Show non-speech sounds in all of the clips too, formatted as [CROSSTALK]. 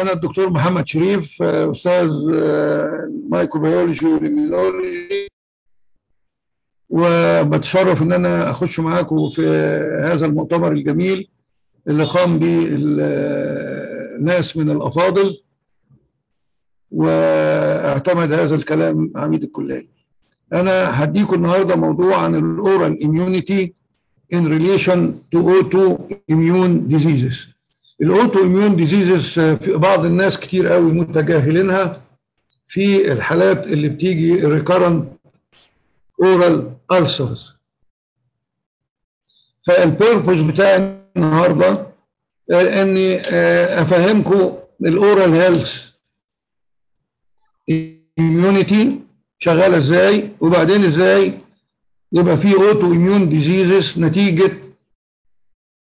أنا الدكتور محمد شريف أستاذ microbiology و virology وبتشرف إن أنا أخش معاكم في هذا المؤتمر الجميل اللي قام به الناس من الأفاضل. واعتمد هذا الكلام عميد الكلية. أنا هديكم النهاردة موضوع عن ال oral immunity in relation to autoimmune diseases. ال autoimmune diseases في بعض الناس كتير قوي متجاهلينها. في الحالات اللي بتيجي recurrent oral ulcers فال purpose بتاعي النهارده إني أفهمكم ال oral health immunity شغالة إزاي وبعدين إزاي يبقى في autoimmune diseases نتيجة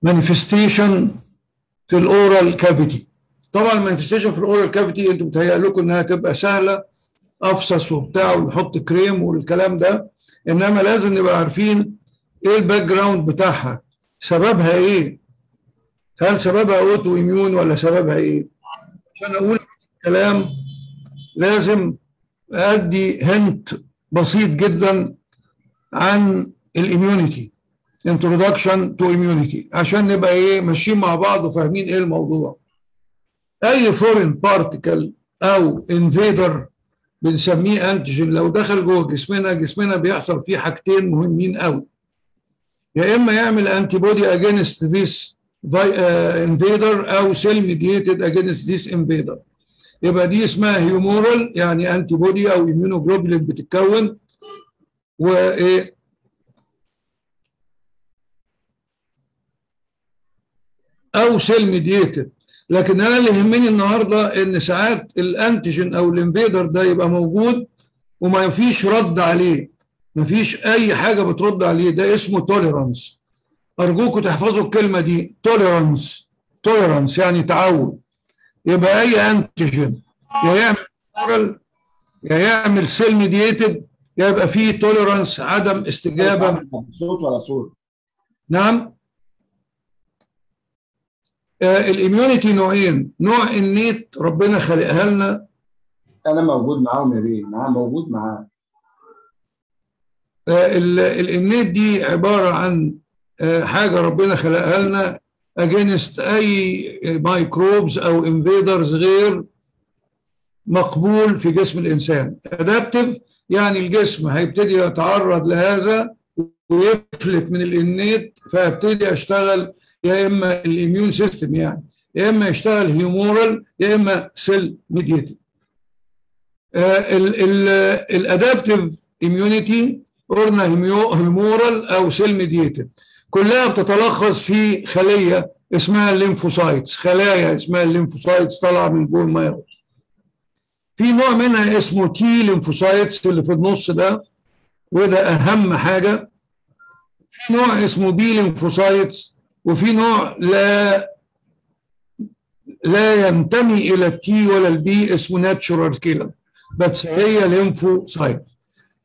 manifestation في ال oral cavity طبعا ال manifestation في ال oral cavity أنتوا بتهيأ لكم إنها تبقى سهلة افصص وبتاع ونحط كريم والكلام ده إنما لازم نبقى عارفين إيه ال background بتاعها. سببها إيه؟ هل سببها autoimmune ولا سببها إيه؟ عشان أقول كلام لازم أدي hint بسيط جدا عن ال immunity introduction to immunity. عشان نبقى إيه ماشيين مع بعض وفاهمين إيه الموضوع. أي foreign particle أو invader بنسميه antigen لو دخل جوه جسمنا جسمنا بيحصل فيه حاجتين مهمين قوي يا إما يعمل antibody against this invader أو cell mediated against this invader يبقى دي اسمها humoral يعني antibody أو immunoglobulin بتتكون. وإيه أو cell mediated لكن أنا اللي يهمني النهارده إن ساعات ال antigen أو ال invader ده يبقى موجود وما فيش رد عليه. ما فيش أي حاجة بترد عليه. ده اسمه tolerance أرجوكم تحفظوا الكلمة دي. tolerance tolerance يعني تعود. يبقى أي antigen يا يعمل يا يعمل cell mediated يبقى فيه tolerance عدم استجابة. صوت ولا صوت؟ نعم؟ آه ال immunity نوعين. نوع innate ربنا خلقها لنا. أنا موجود معاهم يا بيه. معاه موجود معاه آه ال innate دي عبارة عن آه حاجة ربنا خلقها لنا against أي microbes أو invaders غير مقبول في جسم الإنسان. adaptive يعني الجسم هيبتدي يتعرض لهذا ويفلت من ال innate فيبتدي أشتغل يا إما ال immune system يعني يا إما يشتغل humoral يا إما cell mediated ال adaptive immunity قلنا humoral أو cell mediated كلها بتتلخص في خلية اسمها ال lymphocytes خلايا اسمها ال lymphocytes طالعة من ال bone marrow في نوع منها اسمه T lymphocytes اللي في النص ده وده أهم حاجة. في نوع اسمه B lymphocytes وفي نوع لا لا ينتمي إلى ال T ولا ال B اسمه natural killer بس هي lymphocyte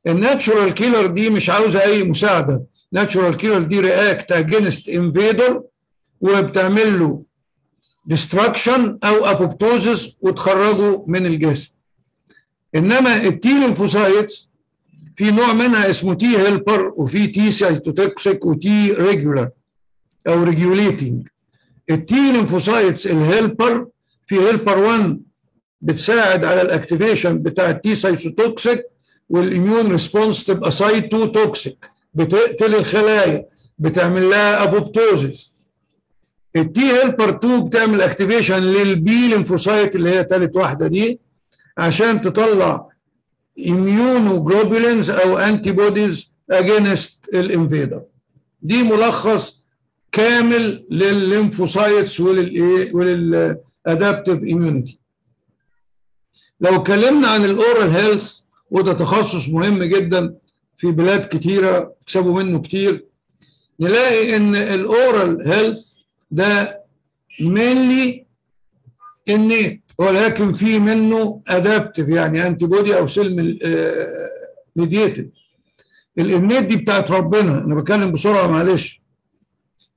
ال natural killer دي مش عاوزة أي مساعدة. natural killer دي react against invader وبتعمل له destruction أو apoptosis وتخرجه من الجسم. إنما ال T lymphocytes في نوع منها اسمه T helper وفي T cytotoxic و T regular أو regulating ال T lymphocytes ال helper في helper 1 بتساعد على ال activation بتاع ال T cytotoxic وال immune response تبقى cytotoxic بتقتل الخلايا بتعمل لها apoptosis ال T helper 2 بتعمل activation لل B lymphocyte اللي هي ثالث واحدة دي عشان تطلع immunoglobulins أو antibodies against ال invader. دي ملخص كامل للل lymphocytes وللإيه؟ ولل adaptive immunity لو اتكلمنا عن ال oral health وده تخصص مهم جدا في بلاد كتيرة بيكسبوا منه كتير نلاقي إن ال oral health ده mainly innate ولكن في منه adaptive يعني antibody أو cell mediated ال innate دي بتاعت ربنا أنا بتكلم بسرعة معلش.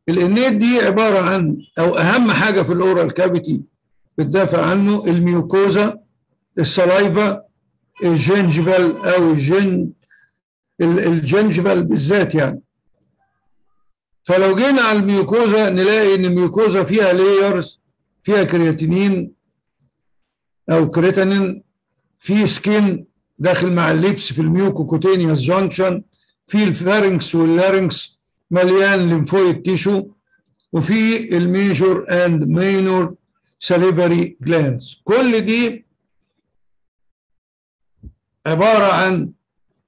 ال innate دي عبارة عن أو أهم حاجة في ال oral cavity بتدافع عنه ال mucosa ال saliva ال gingival أو ال gin ال gingival بالذات يعني. فلو جينا على ال mucosa نلاقي إن ال mucosa فيها layers فيها keratinin أو keratinin في skin داخل مع ال lips في ال mucocutaneous junction في ال pharynx وال larynx مليان lymphoid tissue وفي ال major and minor salivary glands كل دي عبارة عن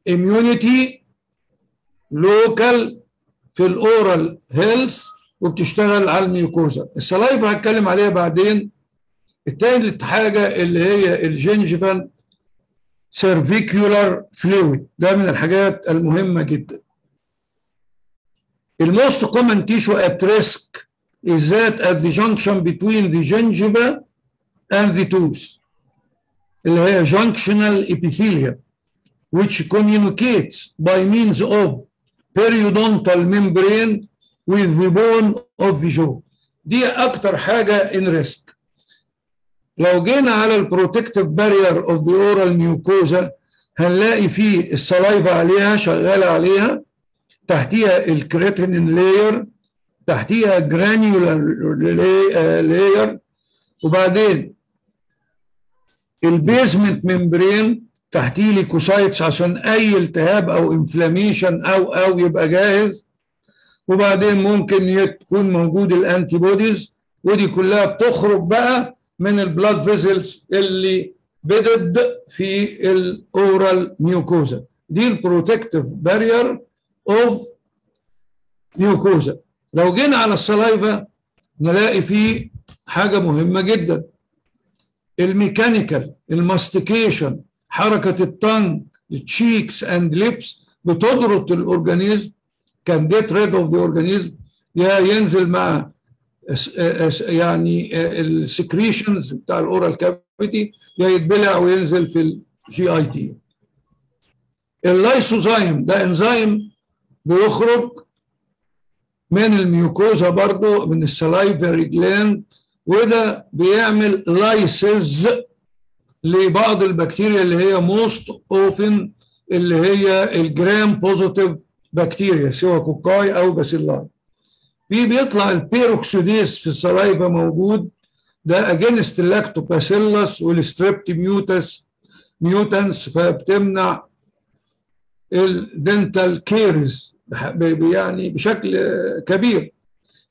immunity local في ال oral health وبتشتغل على ال mucosa ال saliva هتكلم عليها بعدين. التاني حاجة اللي هي الجنجفال سيرفيكيولار فلويد ده من الحاجات المهمة جدا. الموست common tissue at risk is that at the junction between the gingiva and the tooth اللي هي junctional epithelium which communicates by means of periodontal membrane with the bone of the jaw دي أكتر حاجة in risk لو جينا على ال protective barrier of the oral mucosa هنلاقي فيه ال saliva عليها شغاله عليها تحتيها ال keratin layer تحتيها granular layer وبعدين ال basement membrane تحتيه leukocytes عشان أي التهاب أو inflammation أو أو يبقى جاهز. وبعدين ممكن يكون موجود ال antibodies ودي كلها بتخرج بقى من ال blood vessels اللي بدد في ال oral mucosa دي ال protective barrier of mucosa لو جينا على ال saliva نلاقي فيه حاجة مهمة جدا. ال mechanical ال mastication حركة ال tongue ال cheeks and lips بتضرط ال organism can get rid of the organism يا ينزل مع يعني ال secretions بتاع ال oral cavity يا يتبلع وينزل في ال GIT ال lysozyme ده إنزيم بيخرج من ال mucosa برضو من ال salivary gland وده بيعمل lysis لبعض البكتيريا اللي هي most often اللي هي ال gram positive بكتيريا سواء cocci أو bacilli. في بيطلع ال peroxidase في ال saliva موجود ده against ال lactobacillus وال strept mutans mutans فبتمنع ال dental caries يعني بشكل كبير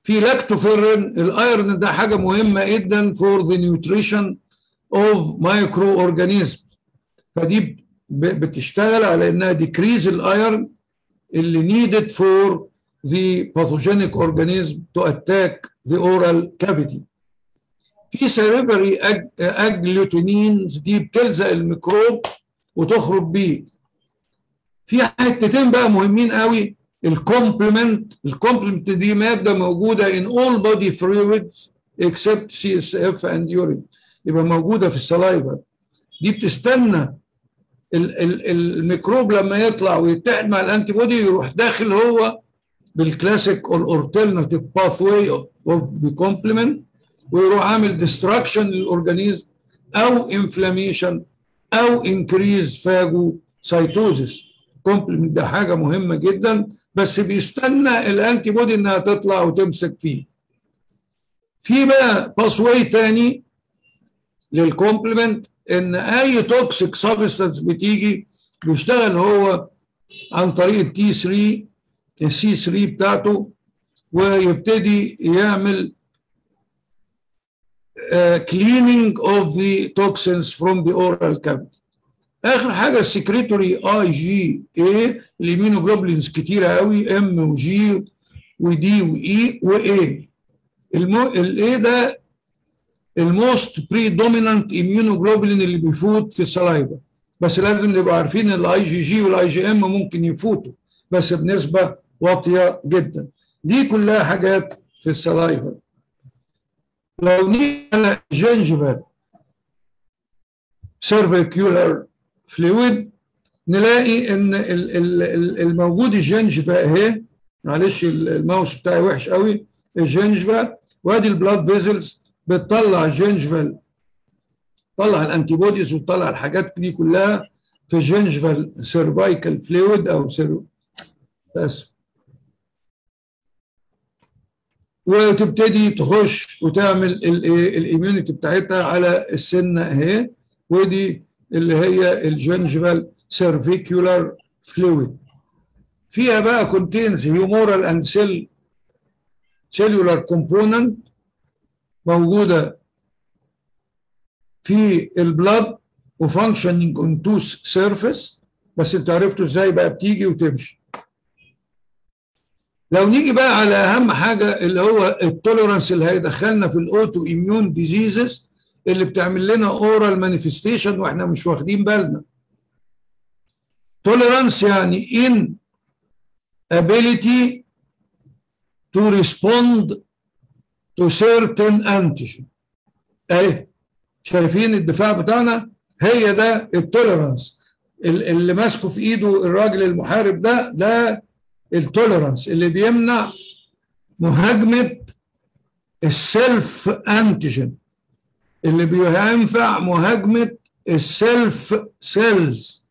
في lactoferrin ال iron ده حاجة مهمة جدا for the nutrition of microorganism فدي بتشتغل على إنها decrease ال iron اللي needed for the pathogenic organism to attack the oral cavity. في salivary agglutinins دي بتلزق الميكروب وتخرج بيه. في حتتين بقى مهمين قوي. ال complement ال complement دي مادة موجودة in all body fluids except CSF and urine. يبقى موجودة في ال saliva دي بتستنى الميكروب لما يطلع ويتحد مع ال antibody يروح داخل هو بال classic ال alternative pathway of the complement ويروح عامل destruction لل organism أو inflammation أو increase phagocytosis complement ده حاجة مهمة جدا بس بيستنى ال antibody إنها تطلع وتمسك فيه. في بقى pathway تاني لل complement إن أي toxic substance بتيجي بيشتغل هو عن طريق ال T3 ال C3 بتاعته ويبتدي يعمل cleaning of the toxins from the oral cavity آخر حاجة ال secretory IgA ال immunoglobulins كتيرة قوي M و G ودي Y Y ال A ده ال most predominant immunoglobulin اللي بيفوت في ال saliva. بس لازم نبقى عارفين إن ال IgG وال IgM ممكن يفوتوا بس بنسبة واطية جدا. دي كلها حاجات في ال saliva. لو نيجي على gingival crevicular fluid نلاقي إن الموجود ال gingiva أهي. معلش الماوس بتاعي وحش قوي. ال gingiva وادي ال blood vessels بتطلع gingival تطلع ال antibodies وتطلع الحاجات دي كلها في gingival cervical fluid أو سير بس. وتبتدي تخش وتعمل ال immunity بتاعتها على السنة أهي. ودي اللي هي ال gingival crevicular fluid فيها بقى contains humoral and cell cellular component موجودة في ال blood و functioning on tooth surface بس أنتوا عرفتوا إزاي بقى بتيجي وتمشي. لو نيجي بقى على أهم حاجة اللي هو ال tolerance اللي هيدخلنا في ال autoimmune diseases اللي بتعمل لنا oral manifestation وإحنا مش واخدين بالنا. tolerance يعني inability to respond to certain antigen. اهي شايفين الدفاع بتاعنا؟ هي ده ال tolerance اللي ماسكه في ايده الراجل المحارب ده ده ال tolerance اللي بيمنع مهاجمة ال self antigen اللي بينفع مهاجمة ال self cells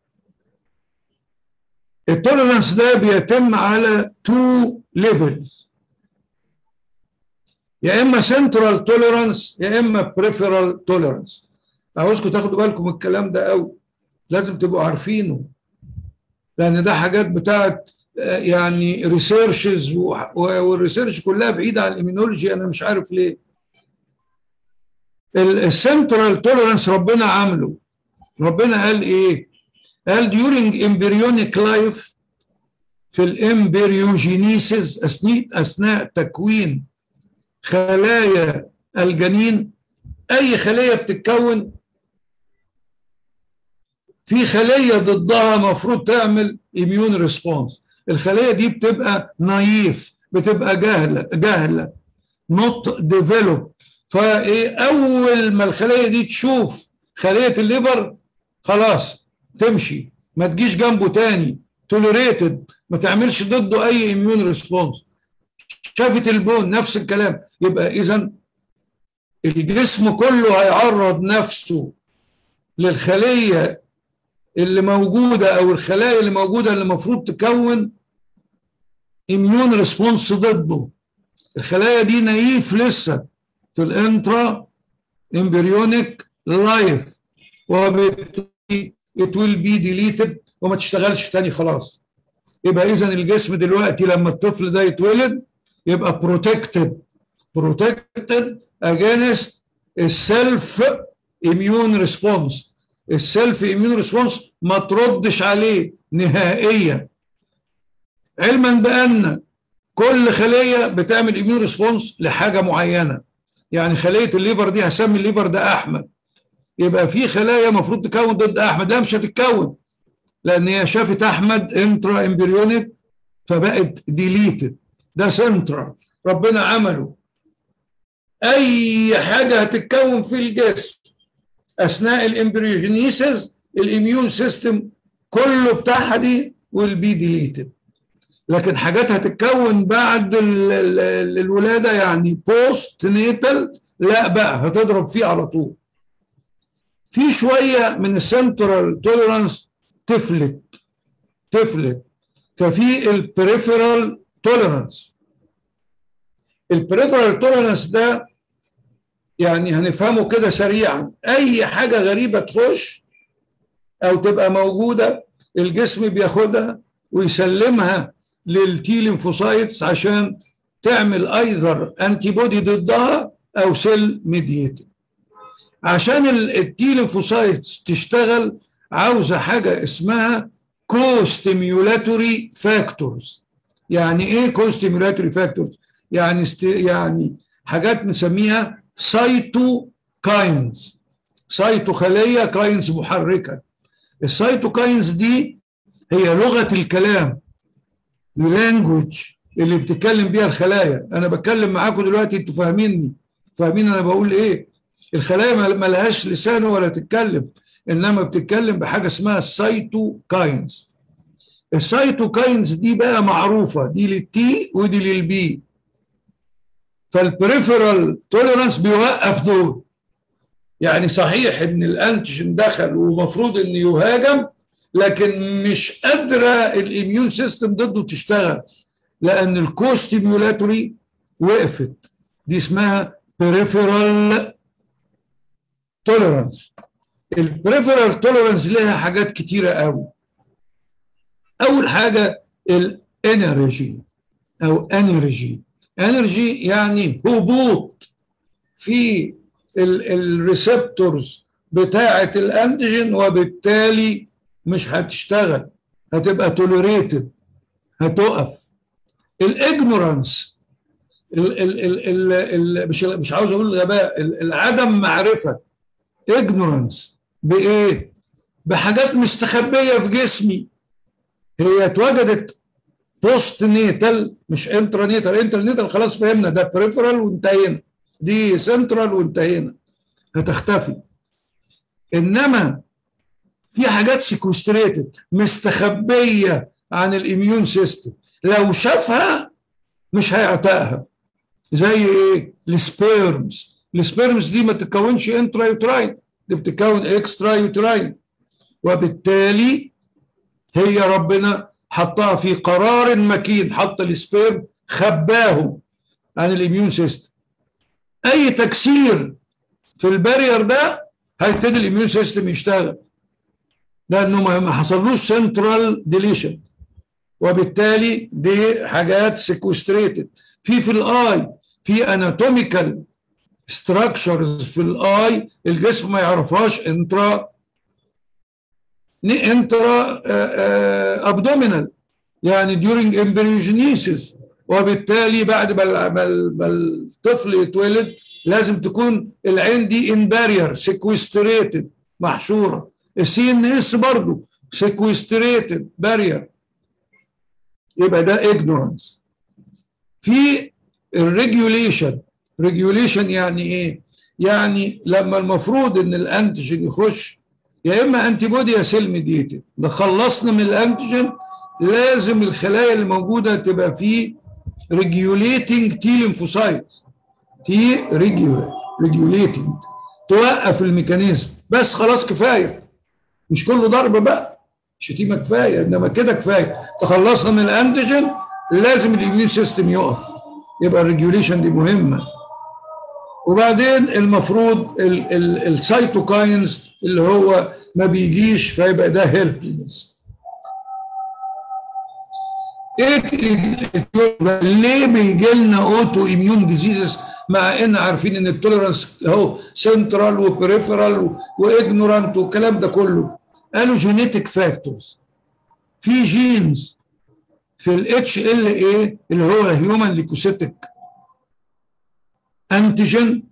ال tolerance ده بيتم على two levels يا إما central tolerance يا إما peripheral tolerance عاوزكم تاخدوا بالكم الكلام ده قوي. لازم تبقوا عارفينه. لأن ده حاجات بتاعت يعني researches وال research كلها بعيدة عن ال immunology أنا مش عارف ليه. ال central tolerance ربنا عامله. ربنا قال إيه؟ قال during embryonic life في ال embryogenesis أثناء أثناء تكوين خلايا الجنين أي خليه بتتكون؟ في خليه ضدها مفروض تعمل immune response الخليه دي بتبقى naive بتبقى جاهلة جاهلة not develop فايه اول ما الخليه دي تشوف خلية ال liver خلاص تمشي ما تجيش جنبه تاني tolerated ما تعملش ضده أي immune response شافت ال bone نفس الكلام. يبقى إذا الجسم كله هيعرض نفسه للخلية اللي موجودة أو الخلايا اللي موجودة اللي المفروض تكون immune response ضده. الخلايا دي naive لسه. في ال intra embryonic life وبالتالي it will be deleted وما تشتغلش تاني خلاص. يبقى اذا الجسم دلوقتي لما الطفل ده يتولد يبقى protected. Protected against ال self immune response ال self immune response ما تردش عليه نهائيا. علما بأن كل خلية بتعمل immune response لحاجة معينة. يعني خلية ال liver دي هسمي ال liver ده أحمد. يبقى في خلايا المفروض تكون ضد أحمد لا مش هتتكون لأن هي شافت أحمد intra embryonic فبقت deleted ده سنترال ربنا عمله. أي حاجة هتتكون في الجسم أثناء ال embryogenesis ال immune system كله بتاعها دي will be deleted. لكن حاجات هتتكون بعد ال ال ال الولادة يعني post natal لا بقى هتضرب فيه على طول. في شوية من ال central tolerance تفلت تفلت. ففي ال peripheral tolerance ال peripheral tolerance ده يعني هنفهمه كده سريعا. أي حاجة غريبة تخش أو تبقى موجودة الجسم بياخدها ويسلمها لل T lymphocytes عشان تعمل either antibody ضدها أو cell mediated عشان ال T lymphocytes تشتغل عاوزة حاجة اسمها costimulatory factors يعني إيه costimulatory factors يعني است... يعني حاجات نسميها cytokines cyto خليه kines محركة. ال cytokines دي هي لغة الكلام. ال language اللي بتتكلم بيها الخلايا. أنا بتكلم معاكم دلوقتي أنتوا فاهميني. فاهمين أنا بقول إيه؟ الخلايا ما لهاش لسان ولا تتكلم إنما بتتكلم بحاجة اسمها ال cytokines ال cytokines دي بقى معروفة دي لل T ودي لل B. فال peripheral tolerance بيوقف دول. يعني صحيح إن ال antigen دخل ومفروض انه يهاجم لكن مش قادرة ال immune system ضده تشتغل لأن ال costimulatory وقفت. دي اسمها peripheral tolerance ال peripheral tolerance لها حاجات كتيرة قوي. أول حاجة ال anergy أو anergy. anergy يعني هبوط في ال receptors بتاعة ال antigen وبالتالي مش هتشتغل هتبقى tolerated هتقف. ال ignorance ال ال ال ال مش مش عاوز أقول الغباء العدم معرفة. ignorance بإيه؟ بحاجات مستخبية في جسمي. هي اتوجدت post natal مش intra natal intra natal خلاص فهمنا ده peripheral وانتهينا. دي سنترال وانتهينا. هتختفي. إنما في حاجات sequestrated مستخبية عن ال immune system لو شافها مش هيعتقها. زي إيه؟ ال sperms. ال sperms دي ما تتكونش intra uterine دي بتتكون extra uterine وبالتالي هي ربنا حطها في قرار مكين حط ال sperm خباهم عن ال immune system أي تكسير في ال barrier ده هيبتدي ال immune system يشتغل. لأنه ما حصلوش central deletion وبالتالي دي حاجات sequestrated في في ال eye في anatomical structures في ال eye الجسم ما يعرفهاش intra intra abdominal يعني during embryogenesis. وبالتالي بعد ما الطفل يتولد لازم تكون العين دي in barrier sequestrated محشورة. ال CNS برضه sequestrated barrier يبقى ده ignorance في ال regulation regulation يعني إيه يعني لما المفروض ان ال antigen يخش يا اما antibody يا cell mediated خلصنا من ال antigen لازم الخلايا اللي موجوده تبقى فيه regulating T lymphocyte T regulating توقف ال mechanism بس خلاص كفايه مش كله ضرب بقى. شتيمه كفاية إنما كده كفاية. تخلصنا من ال antigen لازم ال immune system يقف. يبقى ال regulation دي مهمة. وبعدين المفروض ال cytokines اللي هو ما بيجيش فيبقى ده helpless إيه ليه بيجي لنا autoimmune diseases مع إن عارفين إن ال tolerance اهو central و peripheral و ignorant والكلام ده كله؟ قالوا genetic factors في جينز في ال HLA اللي هو human leukocytic antigen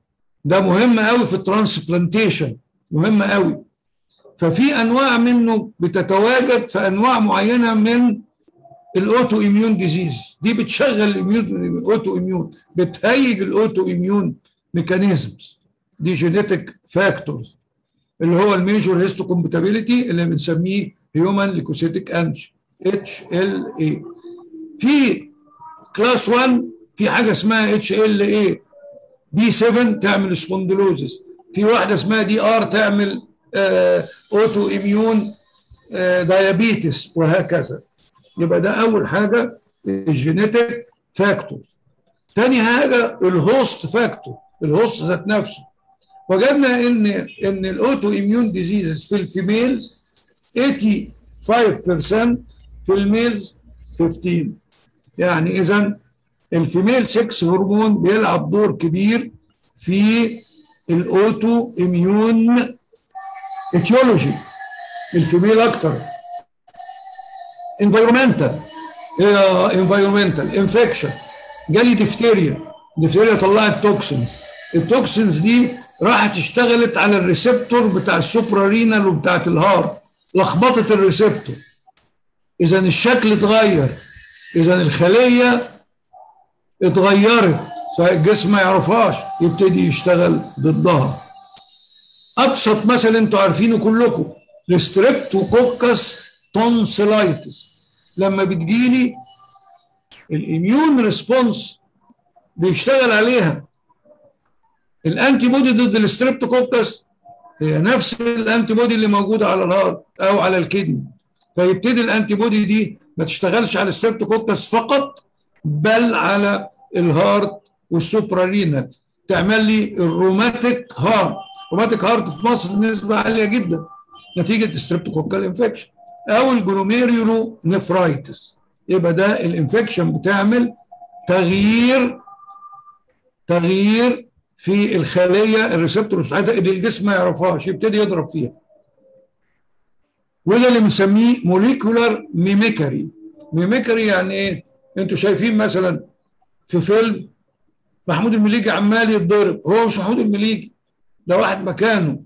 ده مهم قوي في ال transplantation مهم قوي. ففي أنواع منه بتتواجد في أنواع معينة من ال autoimmune disease دي بتشغل ال immune autoimmune بتهيج ال autoimmune mechanisms دي genetic factors اللي هو ال major histocompatibility اللي بنسميه human leukocytic antigen HLA في class 1 في حاجة اسمها HLA B 7 تعمل spondylosis في واحدة اسمها DR تعمل آه autoimmune آه diabetes وهكذا. يبقى ده أول حاجة ال genetic factor تاني حاجة ال host factor ال host ذات نفسه. وجدنا ان إن ال autoimmune diseases في ال females 85% في ال male 15 يعني اذا ال female sex هرمون بيلعب دور كبير في ال autoimmune etiology ال female أكتر environmental environmental infection جالي diphtheria diphtheria طلعت toxins ال toxins دي راحت اشتغلت على ال receptor بتاع ال suprarenal وبتاعت ال heart لخبطت ال receptor. اذا الشكل اتغير. اذا الخلية اتغيرت. فالجسم ما يعرفهاش يبتدي يشتغل ضدها. أبسط مثل أنتوا عارفينه كلكم ال streptococcus tonsillitis لما بتجيلي ال immune response بيشتغل عليها. ال antibody ضد ال streptococcus هي نفس ال antibody اللي موجوده على ال heart أو على ال kidney فيبتدي ال antibody دي ما تشتغلش على ال streptococcus فقط بل على ال heart وال suprarenal تعمل لي ال rheumatic heart. rheumatic heart في مصر نسبة عالية جدا نتيجة ال streptococcal infection أو ال glomerulonephritis. يبقى ده ال infection بتعمل تغيير تغيير في الخلية ال receptor بتاعتها اللي الجسم ما يعرفهاش يبتدي يضرب فيها. وده اللي بنسميه molecular mimicry mimicry يعني إيه؟ أنتوا شايفين مثلا في فيلم محمود المليجي عمال يتضرب هو مش محمود المليجي ده واحد مكانه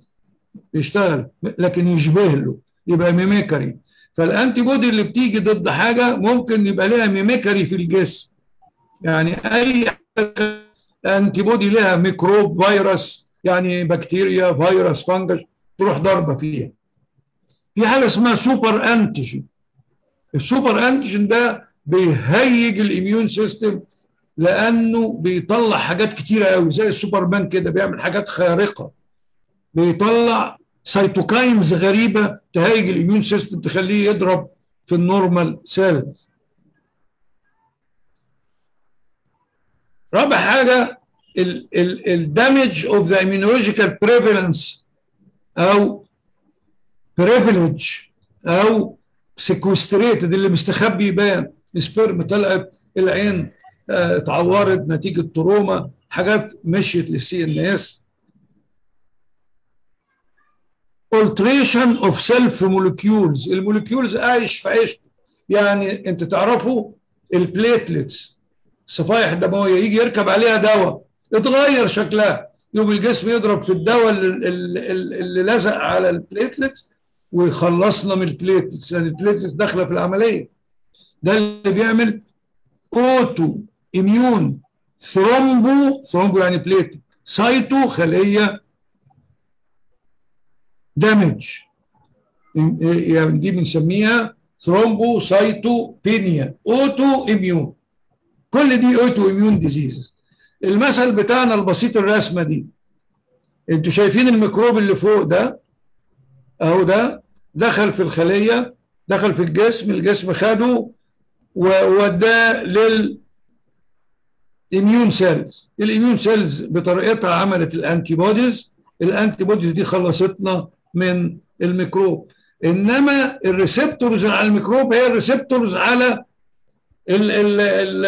يشتغل لكن يشبه له يبقى mimicry فال antibody اللي بتيجي ضد حاجة ممكن يبقى لها mimicry في الجسم. يعني أي antibody لها ميكروب فيروس يعني بكتيريا فيروس fungus تروح ضربة فيها. في حاجة اسمها super antigen. ال super antigen ده بيهيج ال immune system لأنه بيطلع حاجات كتيرة قوي زي السوبر مان كده بيعمل حاجات خارقة. بيطلع cytokines غريبة تهيج ال immune system تخليه يضرب في ال normal cells رابع حاجة ال damage of the immunological prevalence أو privilege أو sequestrated اللي مستخبي يبان ال sperm طلعت العين آه اتعورت نتيجة trauma حاجات مشيت لل CNS alteration of self molecules ال molecules عايش في عيش يعني أنت تعرفوا ال platelets الصفائح الدموية يجي يركب عليها دواء اتغير شكلها يوم الجسم يضرب في الدواء اللي, اللي, اللي لزق على ال platelets ويخلصنا من ال platelets لأن ال platelets داخلة في العملية. ده اللي بيعمل autoimmune thrombo thrombo يعني platelet cyto خليه damage يعني دي بنسميها thrombocytopenia autoimmune كل دي autoimmune disease المثل بتاعنا البسيط الرسمة دي. أنتوا شايفين الميكروب اللي فوق ده؟ اهو ده. دخل في الخلية دخل في الجسم الجسم خده ووداه لل immune cells ال immune cells بطريقتها عملت ال antibodies ال antibodies دي خلصتنا من الميكروب. انما ال receptors على الميكروب هي ال receptors على ال ال ال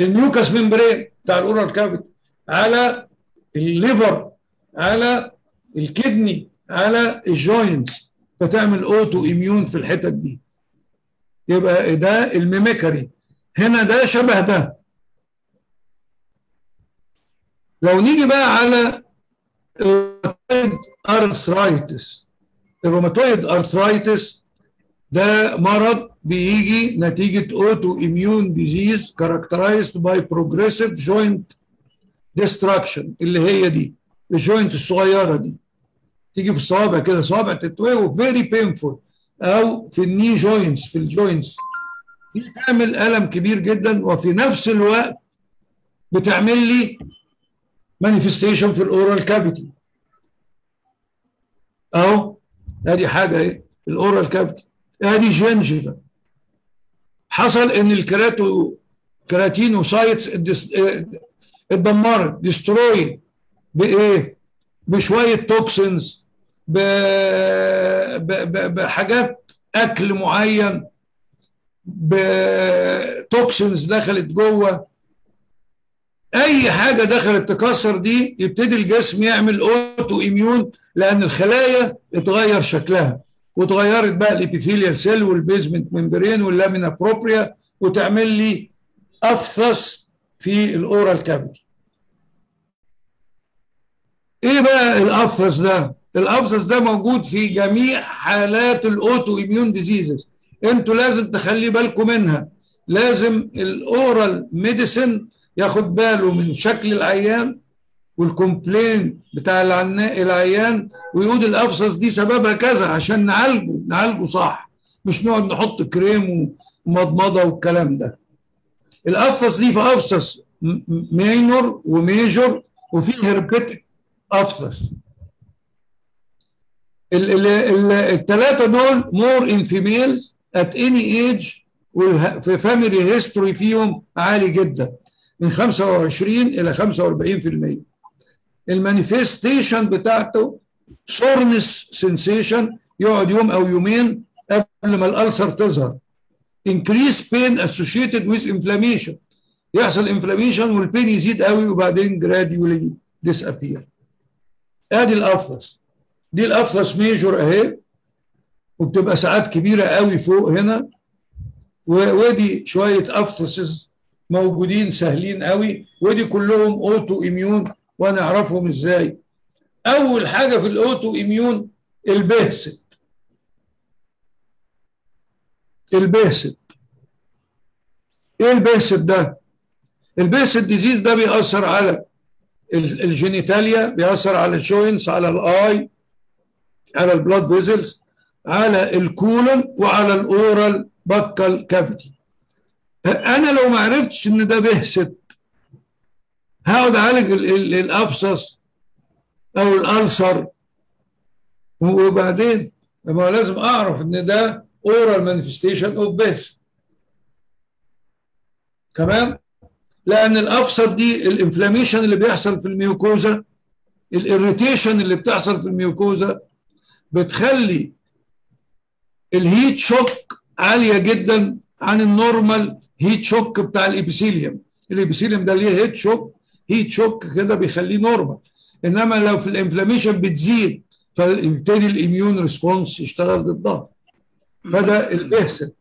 ال mucous membrane بتاع ال oral cavity على ال liver على ال kidney على ال joints فتعمل autoimmune في الحتت دي. يبقى ده ال mimicry هنا ده شبه ده. لو نيجي بقى على ال rheumatoid arthritis ال rheumatoid arthritis ده مرض بيجي نتيجة autoimmune disease characterized by progressive joint destruction اللي هي دي ال joint الصغيرة دي. تيجي في الصوابع كده صوابع تتوه very painful أو في الني جوينتس في الجوينتس دي تعمل ألم كبير جدا وفي نفس الوقت بتعمل لي مانيفستيشن في الاورال كافيتي اهو أدي حاجة إيه الاورال كافيتي ادي جنجفا حصل إن الكراتو كراتينوسايتس اتدمرت ديسترويد بايه بشوية toxins بحاجات أكل معين ب toxins دخلت جوه. أي حاجة دخلت تكسر دي يبتدي الجسم يعمل autoimmune لأن الخلايا اتغير شكلها. واتغيرت بقى ال epithelial cell وال basement membrane وال lamina propria وتعمل لي aphthous في ال oral cavity إيه بقى ال aphthous ده؟ ال aphthous ده موجود في جميع حالات ال autoimmune diseases أنتوا لازم تخلي بالكم منها. لازم ال oral medicine ياخد باله من شكل العيان وال complaint بتاع العيان ويقول ال aphthous دي سببها كذا عشان نعالجه نعالجه صح. مش نقعد نحط كريم ومضمضة والكلام ده. ال aphthous دي في aphthous minor و major وفي herpetic aphthous الثلاثه دول more in females at any age في family history فيهم عالي جدا. من 25 إلى 45% ال manifestation بتاعته soreness sensation يقعد يوم أو يومين قبل ما ال ulcer تظهر. Increase pain associated with inflammation. يحصل inflammation وال pain يزيد قوي وبعدين gradually disappear. أدي ال aphthous دي ال aphthous major أهي. وبتبقى ساعات كبيرة قوي فوق هنا. ودي شوية aphthouses موجودين سهلين قوي. ودي كلهم autoimmune ونعرفهم إزاي. أول حاجة في الأوتو اميون البهست البهست إيه البهست ده؟ البهست ديزيز ده بيأثر على ال genitalia بيأثر على الجوينتس على الاي على البلاد فيزلز على الكولون وعلى الاورال بكال كافيتي أنا لو ما عرفتش إن ده Behcet هقعد اعالج ال aphthous أو ال ulcer وبعدين ما لازم أعرف إن ده oral manifestation of Behcet كمان لأن ال ulcer دي ال inflammation اللي بيحصل في ال mucosa ال irritation اللي بتحصل في ال mucosa بتخلي ال heat shock عالية جدا عن ال normal heat shock بتاع ال epithelium ال epithelium ده ليه heat shock heat shock كده بيخليه normal إنما لو في ال inflammation بتزيد فيبتدي ال immune response يشتغل ضدها. فده ال Behcet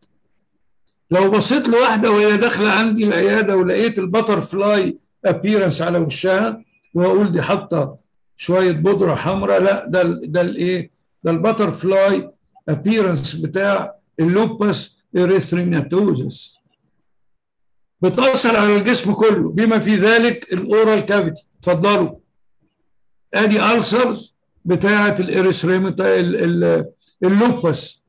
لو بصيت لواحدة وهي داخلة عندي العيادة ولقيت ال butterfly appearance على وشها وأقول دي حاطة شوية بودرة حمراء لا ده ده الايه ده ال butterfly appearance بتاع ال lupus erythematosus بتأثر على الجسم كله بما في ذلك ال oral cavity اتفضلوا. أدي ulcers بتاعة ال erythemata ال lupus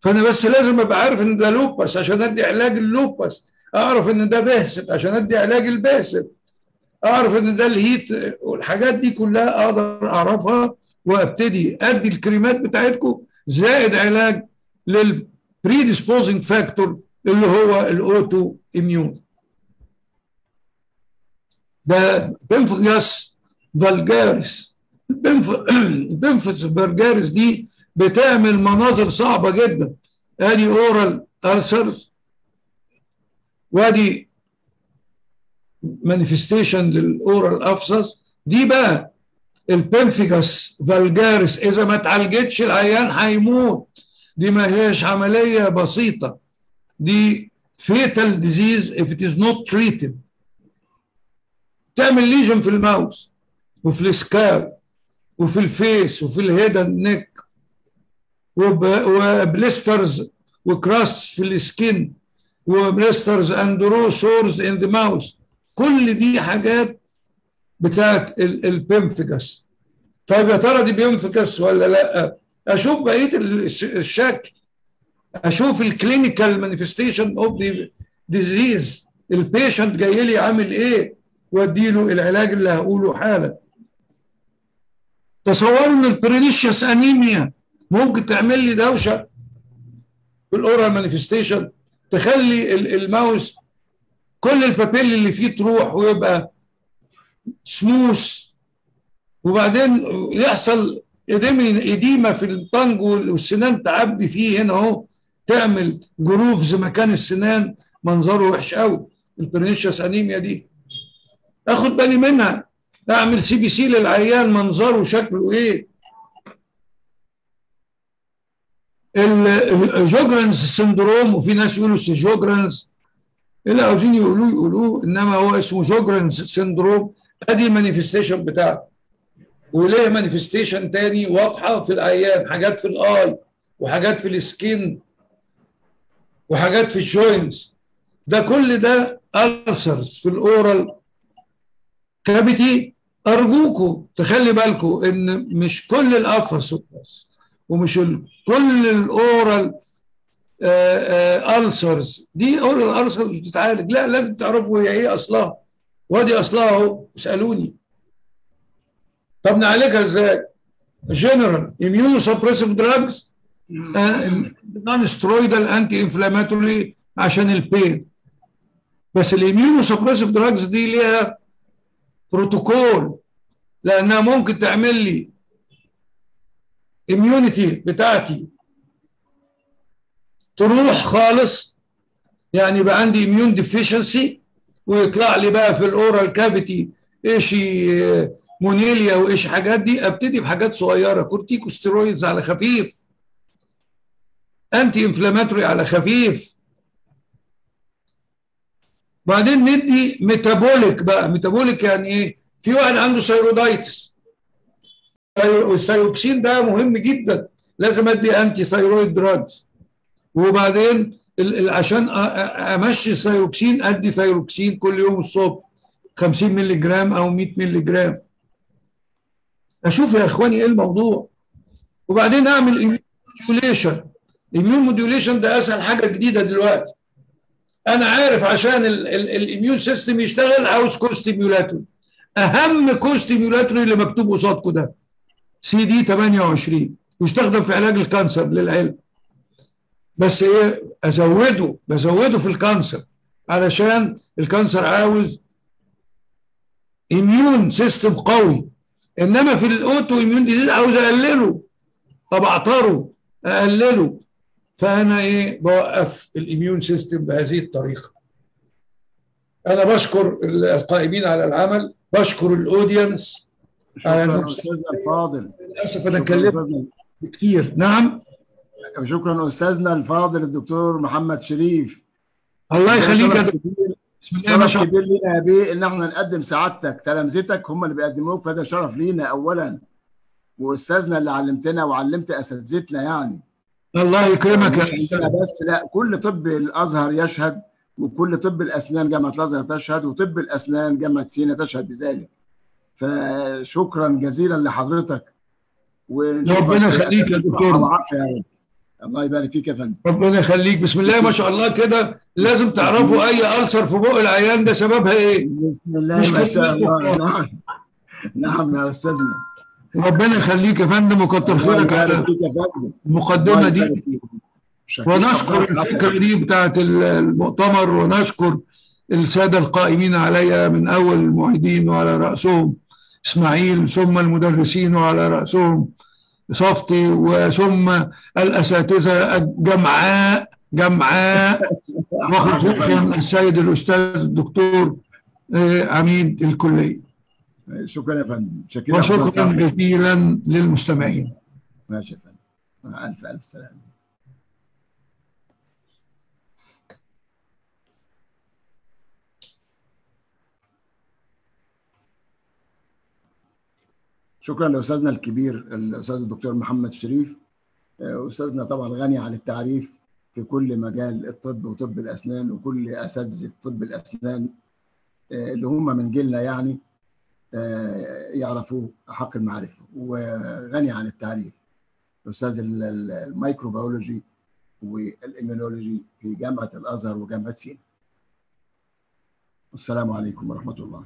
فأنا بس لازم أبقى عارف إن ده lupus عشان أدي علاج ال lupus أعرف إن ده Behcet عشان أدي علاج ال Behcet أعرف إن ده ال heat والحاجات دي كلها أقدر أعرفها وأبتدي أدي الكريمات بتاعتكم زائد علاج لل predisposing factor اللي هو ال autoimmune pemphigus vulgaris ال pemphigus [CLEARS THROAT] vulgaris دي بتعمل مناظر صعبة جدا. آدي oral ulcers وآدي manifestation لل oral aphthous دي بقى ال pemphigus vulgaris إذا ما اتعالجتش العيان هيموت. دي ما هيش عملية بسيطة. دي fatal disease if it is not treated. تعمل ليجن في الماوس وفي السكال وفي الفيس وفي الهيدن نيك وبليسترز وكراس في السكين وبليسترز اند رو سورز ان ذا ماوس كل دي حاجات بتاعت ال pemphigus طيب يا ترى دي pemphigus ولا لأ؟ أشوف بقية الشكل. أشوف ال clinical manifestation of the disease ال patient جاي لي عامل إيه؟ واديله العلاج اللي هقوله حالا. تصوروا إن ال pernicious anemia ممكن تعمل لي دوشة في ال oral manifestation تخلي ال mouth كل ال papillae اللي فيه تروح ويبقى سموث. وبعدين يحصل edema في ال tongue والسنان تعبي فيه هنا أهو تعمل grooves مكان السنان منظره وحش قوي ال pernicious anemia دي آخد بالي منها. أعمل CBC للعيان منظره شكله إيه؟ ال Sjogren's syndrome وفي ناس يقولوا Sjogren's اللي عاوزين يقولوه يقولوه إنما هو إسمه Sjogren's syndrome. أدي ال manifestation بتاعته وليه manifestation تاني؟ واضحة في العيان. حاجات في ال eye وحاجات في ال skin وحاجات في ال joints ده كل ده ulcers في ال oral. cavity ارجوكم تخلي بالكم إن مش كل ال aphthous بس ومش كل ال oral ulcers. دي oral ulcers بتتعالج. لا لازم تعرفوا هي إيه أصلها. وأدي أصلها أهو. اسألوني. طب نعالجها إزاي؟ general immunosuppressive drugs non-steroidal anti-inflammatory عشان ال pain. بس ال immunosuppressive drugs دي ليها بروتوكول لأنها ممكن تعمل لي immunity بتاعتي. تروح خالص يعني يبقى عندي immune deficiency ويطلع لي بقى في ال oral cavity إيش monilia وايش حاجات دي أبتدي بحاجات صغيرة corticosteroids على خفيف anti-inflammatory على خفيف. بعدين ندي metabolic بقى. metabolic يعني إيه؟ في واحد عنده thyroiditis والثيروكسين ده مهم جدا. لازم أدي anti-thyroid drugs وبعدين عشان أمشي الثيروكسين أدي ثيروكسين كل يوم الصبح. 50 مللي جرام أو 100 مللي جرام أشوف يا إخواني إيه الموضوع؟ وبعدين أعمل immune modulation ال immune modulation ده أسهل حاجة جديدة دلوقتي. أنا عارف عشان ال immune system يشتغل عاوز costimulatory أهم costimulatory اللي مكتوب قصادكم ده سي دي 28 يستخدم في علاج ال cancer للعلم بس إيه؟ أزوده بزوده في ال cancer علشان ال cancer عاوز immune system قوي. إنما في ال autoimmune disease عاوز أقلله ابعطره أقلله. فأنا إيه؟ بوقف ال immune system بهذه الطريقة. أنا بشكر القائمين على العمل بشكر الأودينس. شكرا استاذنا الفاضل. للأسف أنا اتكلمت كتير نعم؟ شكرا أستاذنا الفاضل الدكتور محمد شريف. الله يخليك يا دكتور. بسم الله ما شاء الله. كبير لينا يا بيه إن إحنا نقدم سعادتك تلامذتك هم اللي بيقدموك. فده شرف لينا اولا. وأستاذنا اللي علمتنا وعلمت أساتذتنا يعني. الله يكرمك يا أستاذ. بس لا كل طب الأزهر يشهد وكل طب الأسنان جامعة الأزهر تشهد وطب الأسنان جامعة سينا تشهد بذلك. فشكرا جزيلا لحضرتك. ربنا يخليك يا دكتور. الله يبارك فيك يا فندم. ربنا يخليك. بسم الله ما شاء الله كده لازم تعرفوا أي ألسر في بق العيان ده سببها إيه؟ بسم الله ما شاء الله. نعم. نعم يا أستاذنا. ربنا يخليك يا فندم وكتر خيرك على المقدمة دي. ونشكر الفكرة دي بتاعت المؤتمر ونشكر السادة القائمين عليها من أول المعيدين وعلى رأسهم إسماعيل ثم المدرسين وعلى رأسهم صفتي وثم الأساتذة الجمعاء جمعاء. [LAUGHS] وخصوصا السيد الأستاذ الدكتور عميد الكلية. شكرا يا فندم. شكرا. وشكرا جزيلا للمستمعين. ماشي يا فندم. الف ألف سلامه شكرا لأستاذنا الكبير الأستاذ الدكتور محمد شريف. أستاذنا طبعا غني عن التعريف في كل مجال الطب وطب الأسنان وكل أساتذة طب الأسنان اللي هم من جيلنا يعني. يعرفوه حق المعرفة وغني عن التعريف. أستاذ ال microbiology وال immunology في جامعة الأزهر وجامعة سينا. السلام عليكم ورحمة الله.